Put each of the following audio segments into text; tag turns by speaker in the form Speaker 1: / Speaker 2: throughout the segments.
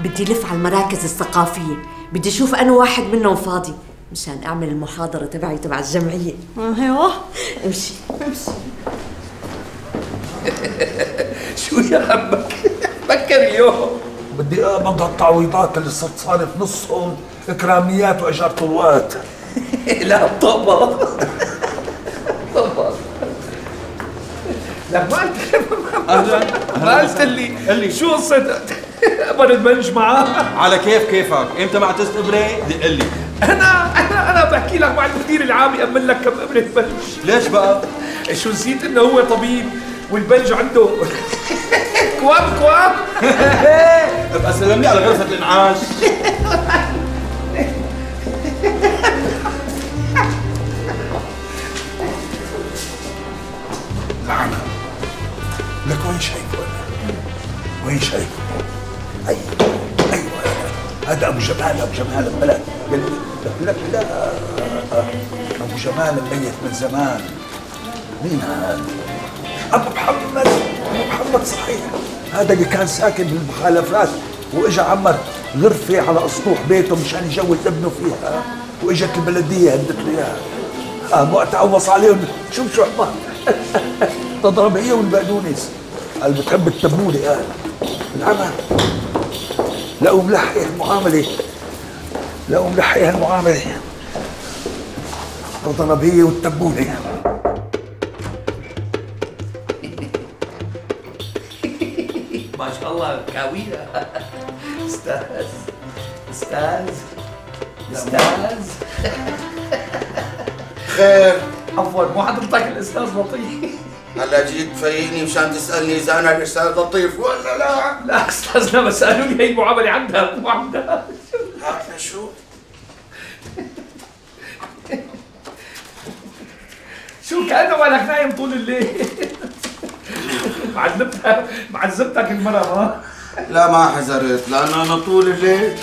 Speaker 1: بدي لف على المراكز الثقافية. بدي أشوف أنا واحد منهم فاضي مشان أعمل المحاضرة تبعي تبع الجمعية.
Speaker 2: أيوه.
Speaker 1: امشي.
Speaker 2: امشي.
Speaker 3: شو يا عمك؟ بكر اليوم.
Speaker 4: بدي أقبض التعويضات اللي صرت صارف نصهم إكراميات واجار طلوات.
Speaker 3: لا طبعا. طبعا. لا ما قلت ما قلت لي. شو قصة؟ ابد بنج معاه.
Speaker 5: على كيف كيفك؟ إمتى ما عتست إبرة؟ دق لي
Speaker 3: أنا أنا أنا بحكي لك مع المدير العام يأمن لك كم إبرة بنج
Speaker 5: ليش بقى؟
Speaker 3: شو نسيت إنه هو طبيب والبنج عنده. كوام كوام
Speaker 5: ابقى سلم لي على غرفة الإنعاش.
Speaker 4: لعنة. لك وين شايفه أنا؟ وين شايفه؟ أيوه أيوه هذا أبو جمال أبو جمال البلد قال لك لا أبو جمال ميت من زمان. مين هذا؟ أبو محمد أبو محمد صحيح. هذا اللي كان ساكن بالمخالفات وإجا عمر غرفة على أسطوح بيته مشان يجوز ابنه فيها وإجت البلدية هدت له إياها. آه وقت عوص عليهم شوف شو حمار تضرب هي والبقدونس قال بتحب التبولة قال. العمى لقوا ملحق المعاملة. لقوا ملحق المعاملة. تضرب هي والتبولة
Speaker 3: ما شاء الله كاوية. أستاذ. أستاذ. أستاذ.
Speaker 6: خير.
Speaker 3: عفوا مو حضرتك الأستاذ لطيف
Speaker 6: هلا جيت تفيقني مشان تسألني إذا أنا الاستاذ لطيف ولا لا؟
Speaker 3: لا استاذنا بس قالوا لي هي المعامله عندها. مو عندها
Speaker 6: هذا شو؟
Speaker 3: شو كأنه مالك نايم طول الليل. معذبتك معذبتك المرة. ما
Speaker 6: لا ما حذرت لأنه أنا طول الليل.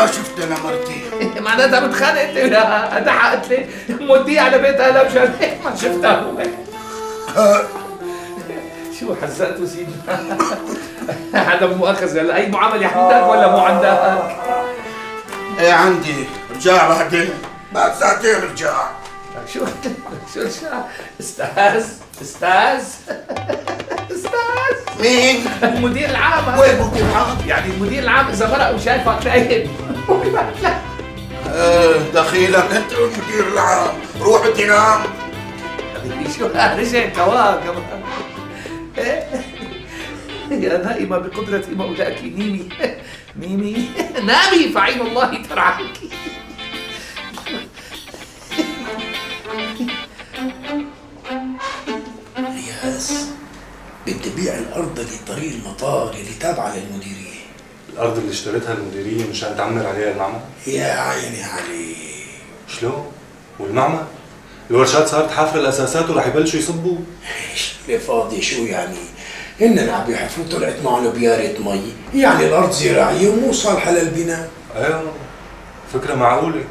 Speaker 6: ما شفت أنا مرتي.
Speaker 3: معناتها متخانق انت دحقت لي موديه على بيت اهلها مشان هيك ما شفتها. هو شو حزقته سيدنا هذا مؤاخذة هلا هي معاملة عندك ولا مو عندك؟
Speaker 6: إيه عندي. رجع بعدين. بعد ساعتين رجع.
Speaker 3: شو شو؟ أستاذ أستاذ.
Speaker 6: مين؟
Speaker 3: المدير العام
Speaker 6: وين المدير العام؟
Speaker 3: يعني المدير العام إذا مرق وشايفك نايم
Speaker 6: إيه دخيلك أنت والمدير العام. روح تنام
Speaker 3: رجع كواك كمان؟ يا نائمة بقدرة مولاك ميمي. ميمي. نامي فعين الله ترعاك.
Speaker 7: بيع الأرض اللي طريق المطار اللي تابعه للمديرية.
Speaker 8: الأرض اللي اشتريتها المديرية مشان تعمر عليها المعمل؟
Speaker 7: يا عيني علي
Speaker 8: شلون؟ والمعمل؟ الورشات صارت حافره الأساسات وراح يبلشوا يصبوا.
Speaker 7: شغله فاضي؟ شو يعني؟ هن عم يحفروا طلعت معهم بيارة مي. يعني الأرض زراعية ومو صالحة للبناء.
Speaker 8: أيوه. فكرة معقولة.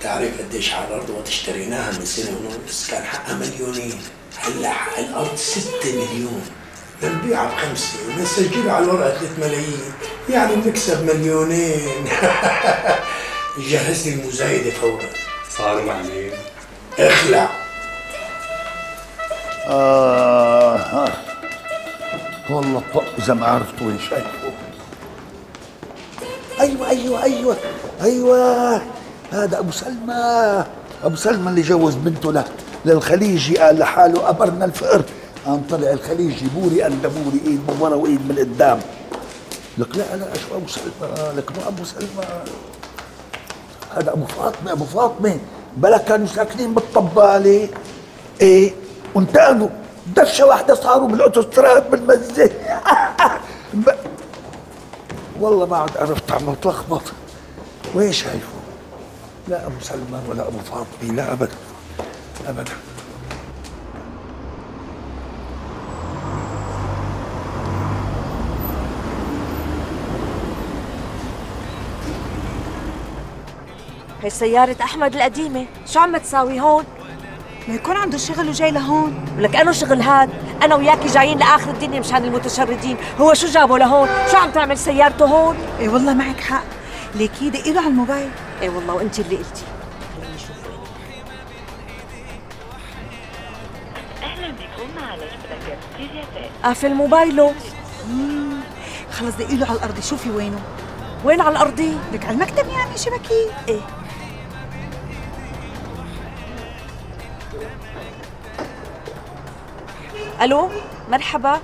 Speaker 7: تعرف قديش على الأرض وقت اشتريناها من سنة ونص كان حقها مليونين. هلا حق الأرض 6 مليون. بنبيعها بخمسة ونسجلها على الورقة 3 ملايين. يعني بنكسب مليونين. جهز لي المزايدة فورا.
Speaker 8: صار معلم
Speaker 7: اخلع.
Speaker 4: آه آه. والله الطق إذا ما عرفت وين شايفه أيوة أيوة أيوة أيوة. هذا أبو سلمى. أبو سلمى اللي جوز بنته له للخليجي قال لحاله أبرنا الفقر. قام طلع الخليجي بوري قال ده بوري إيد من ورا وإيد من قدام. لك لا لا شو أبو سلمى لك مو أبو سلمى هذا أبو فاطمة أبو فاطمة. بلا كانوا ساكنين بالطبالة. إيه وانتقلوا. دفشة واحدة صاروا بالأوتوستراد بالمزة. ب... والله ما عاد عرفت عم أتلخبط. وين شايفه؟ لا أبو سلمان ولا أبو فاطمة لا أبدا أبدا
Speaker 1: هي سيارة أحمد القديمة. شو عم تساوي هون؟
Speaker 2: ما يكون عنده شغل وجاي لهون.
Speaker 1: ولك انه شغل هاد؟ أنا وياكي جايين لآخر الدنيا مشان المتشردين. هو شو جابه لهون؟ شو عم تعمل سيارته هون؟
Speaker 2: إيه والله معك حق. ليكي دقي له على الموبايل.
Speaker 1: إيه والله وأنت اللي قلتي.
Speaker 9: أهلا بكم سيرياتات
Speaker 1: قافل موبايله
Speaker 2: خلص دقي له على الأرض. شوفي وينه.
Speaker 1: وين على الارضي
Speaker 2: لك على المكتب يعني شبكي.
Speaker 1: إيه. ألو مرحبا.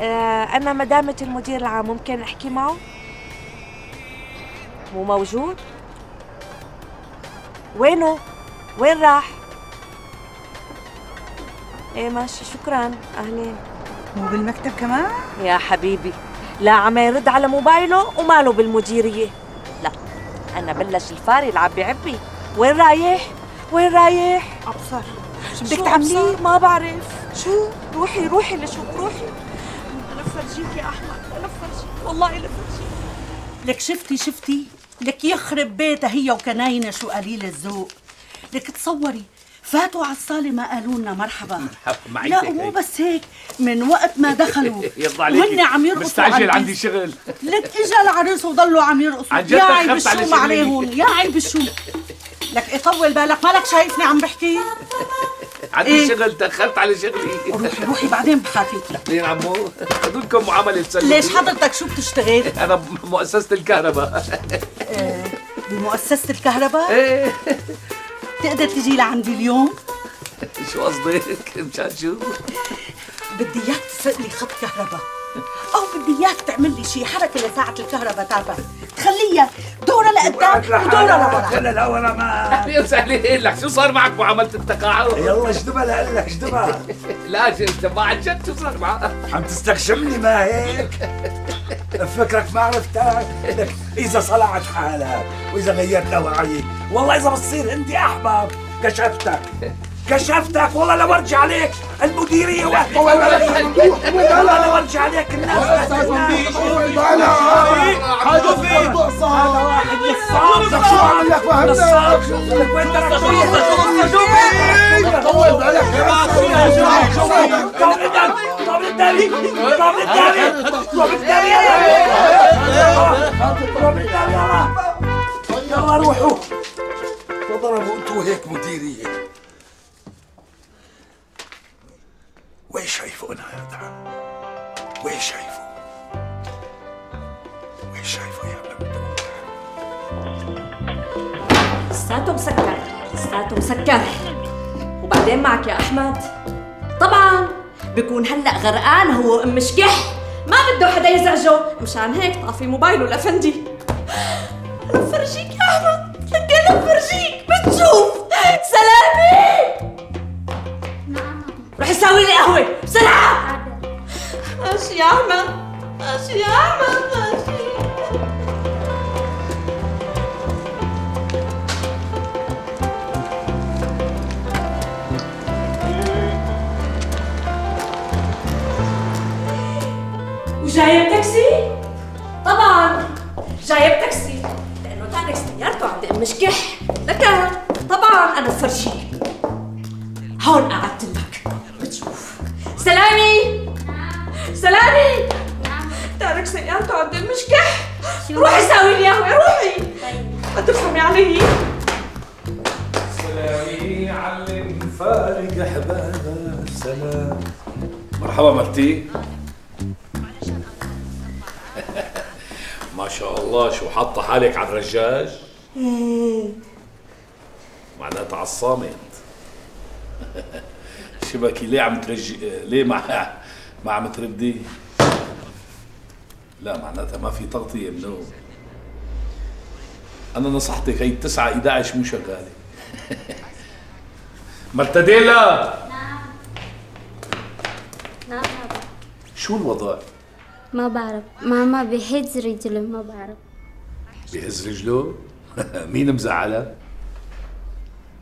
Speaker 1: آه أنا مدامة المدير العام ممكن أحكي معه؟ مو موجود. وينه؟ وين راح؟ إيه ماشي شكرا. أهلين.
Speaker 2: مو بالمكتب كمان؟
Speaker 1: يا حبيبي لا عم يرد على موبايله وماله بالمديرية. لا أنا بلش الفار يلعب بعبي. وين رايح؟ وين رايح؟
Speaker 2: أبصر. شو بدك
Speaker 1: شو
Speaker 2: تعملي؟
Speaker 1: أبصر؟ ما بعرف. شو؟ روحي روحي لشوف روحي. أنا فرجيك يا أحمد أنا فرجيك والله لفرجيك
Speaker 10: لك شفتي شفتي؟ لك يخرب بيتها هي وكناينة شو قليل الذوق. لك تصوري فاتوا على الصالة ما قالوا لنا مرحبا.
Speaker 3: مرحبا، معي
Speaker 10: لا ومو. بس هيك من وقت ما دخلوا.
Speaker 3: يرضى عليكي
Speaker 10: وهن عم يرقصوا
Speaker 3: مستعجل
Speaker 10: على
Speaker 3: عندي
Speaker 10: البيت.
Speaker 3: شغل.
Speaker 10: لك إجا العريس وضلوا عم يرقصوا.
Speaker 3: عن جد
Speaker 10: يا عيب الشوم. عليهم يا عيب الشوم. لك يطول بالك مالك شايفني عم بحكي؟
Speaker 3: عندي
Speaker 10: إيه؟
Speaker 3: شغل تاخرت على شغلي.
Speaker 10: روحي روحي بعدين بحاكيك لك
Speaker 3: لين عمو خذوا لكم معاملة تسلم
Speaker 10: ليش حضرتك شو بتشتغل؟
Speaker 3: أنا بمؤسسه الكهرباء.
Speaker 10: آه، بمؤسسة الكهرباء؟
Speaker 3: إيه.
Speaker 10: تقدر تجي لعندي اليوم؟
Speaker 3: شو قصدك؟ مشان شو.
Speaker 10: بدي إياك تسرق لي خط كهرباء. أو بدي إياك تعمل لي شي حركة لساعة الكهرباء تابع تخليها دوره لقدام ودوره لورا
Speaker 4: أنا الأول ما
Speaker 3: يا مسهلين لك شو صار معك معامله التقاعد
Speaker 4: يلا اشدبها لك اشدبها
Speaker 3: لا ما عن جد شو صار معك
Speaker 4: عم تستخشمني ما هيك فكرك ما عرفتك لك اذا صلعت حالك واذا غيرت وعيك والله اذا بتصير عندي احباب كشفتك كشفتك والله لو ارجع عليك المديريه والله لو ارجع عليك الناس يلا روحوا تضربوا أنتوا هيك مديريه وين شايفه أنا هذا وين شايفه وين شايفه يا ممدوح
Speaker 1: لساته مسكر لساته مسكر. وبعدين معك يا أحمد. طبعا بكون هلأ غرقان هو أم شكح ما بده حدا يزعجه. مشان هيك طافي موبايله لفندي أنا بفرجيك يا أحمد. لك أنا بفرجيك بتشوف. سلامي. روح ساوي لي قهوة. بسرعة. ماشي يا أحمد. ماشي يا أحمد. ماشي. وجايب تاكسي؟ طبعا. جايب تاكسي. لأنه تارك سيارته عند ام شكح لك طبعا أنا بفرجيك هون قعدت لك. بتشوف. سلامي. سلامي. تارك سيارته عند ام شكح روحي ساوي لي قهوة. روحي. ما تفهمي علي.
Speaker 3: سلامي علم فارق احبابها سلام. مرحبا مرتي ما شاء الله شو حاطة حالك على الرجاج؟ معناتها على الصامت شبكي ليه عم ترجي؟ ليه ما ما عم تردي؟ لا معناتها ما في تغطية منو أنا نصحتك هي 9 11 مو شغالة. مرتديلا!
Speaker 11: نعم. بابا
Speaker 3: شو الوضع؟
Speaker 11: ما بعرف. ماما بهز رجله ما بعرف.
Speaker 3: بهز رجله؟ مين مزعلها؟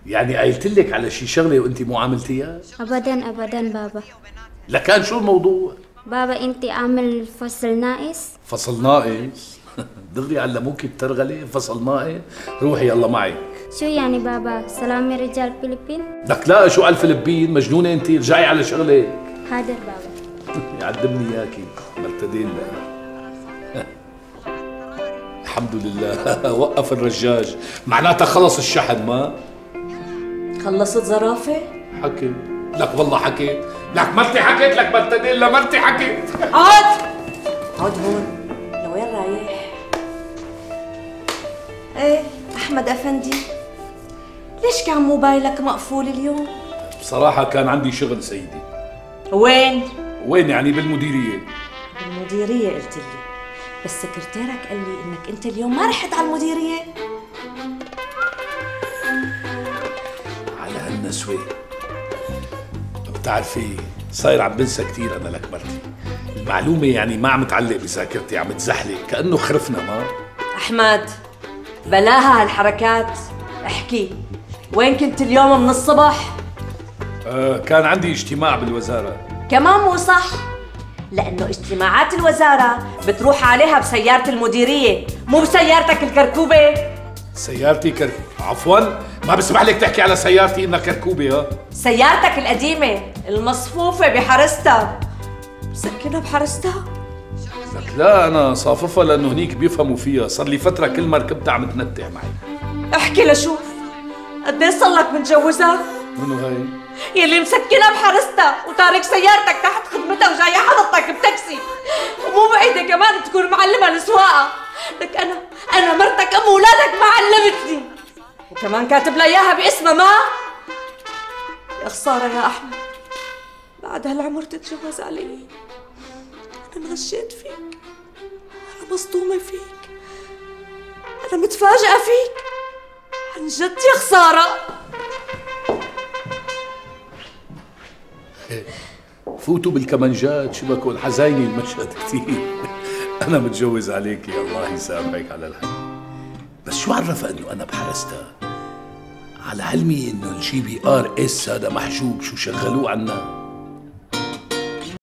Speaker 3: يعني قايلت لك على شي شغلة وانت مو عاملتيها؟
Speaker 11: ابدا ابدا بابا.
Speaker 3: لكان شو الموضوع؟
Speaker 11: بابا انت عامل فصل ناقص؟
Speaker 3: فصل ناقص؟ دغري علموك الترغله فصل ناقص. روحي يلا معي.
Speaker 11: شو يعني بابا؟ سلام يا رجال فلبين؟
Speaker 3: لك لا شو على الفلبين مجنونة انت رجعي على شغلك.
Speaker 11: حاضر بابا.
Speaker 3: يعدمني إياكي مرتدين. لا الحمد لله. وقف الرجاج. معناتها خلص الشحن ما؟
Speaker 1: خلصت زرافة؟
Speaker 3: حكي. لك والله حكيت لك مرتي حكيت لك مرتدين لا مرتي حكيت.
Speaker 1: عود عود هون. لوين رايح؟ إيه أحمد أفندي. ليش كان موبايلك مقفول اليوم؟
Speaker 3: بصراحة كان عندي شغل سيدي.
Speaker 1: وين؟
Speaker 3: وين يعني بالمديرية؟
Speaker 1: بالمديرية قلت لي. بس سكرتيرك قال لي إنك أنت اليوم ما رحت على المديرية.
Speaker 3: على هالنسوة. بتعرفي صاير عم بنسى كثير أنا لك مرتي. المعلومة يعني ما عم تعلق بذاكرتي عم تزحلق كأنه خرفنا ما؟
Speaker 1: أحمد بلاها هالحركات. احكي وين كنت اليوم من الصبح؟
Speaker 3: آه كان عندي اجتماع بالوزارة.
Speaker 1: كمان مو صح. لأنه اجتماعات الوزارة بتروح عليها بسيارة المديرية مو بسيارتك الكركوبة.
Speaker 3: سيارتي كر... عفوا ما بسمح لك تحكي على سيارتي إنها كركوبة ها؟
Speaker 1: سيارتك القديمة المصفوفة بحرستها مسكنها بحرستها
Speaker 3: لك لا أنا صاففها لأنه هنيك بيفهموا فيها. صار لي فترة كل ما ركبتها عم تنتع معي.
Speaker 1: احكي لشوف قديش صار لك متجوزها؟
Speaker 3: منو هاي؟
Speaker 1: يلي مسكنها بحرستها وتارك سيارتك تحت خدمتها وجاي حاططك بتاكسي. ومو بعيدة كمان تكون معلمة السواقة لك أنا أنا مرتك أم أولادك ما علمتني. وكمان كاتب لها إياها باسمها ما؟ يا خسارة يا أحمد. بعد هالعمر تتجوز علي. أنا انغشيت فيك. أنا مصدومة فيك. أنا متفاجئة فيك. عن جد يا خسارة.
Speaker 3: فوتوا بالكمنجات شبكوا الحزايني المشهد كثير. أنا متجوز عليك يا الله يسامحك على الحكي بس شو عرف إنه أنا بحرستها على علمي إنه ال GPRS هذا محجوب شو شغلوه عنا.